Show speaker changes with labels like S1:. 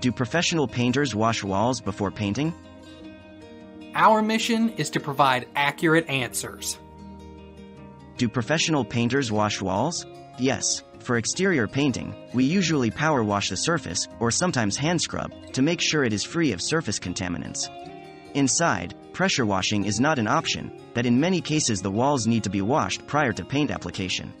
S1: Do professional painters wash walls before painting?
S2: Our mission is to provide accurate answers.
S1: Do professional painters wash walls? Yes. For exterior painting, we usually power wash the surface, or sometimes hand scrub, to make sure it is free of surface contaminants. Inside, pressure washing is not an option, But in many cases the walls need to be washed prior to paint application.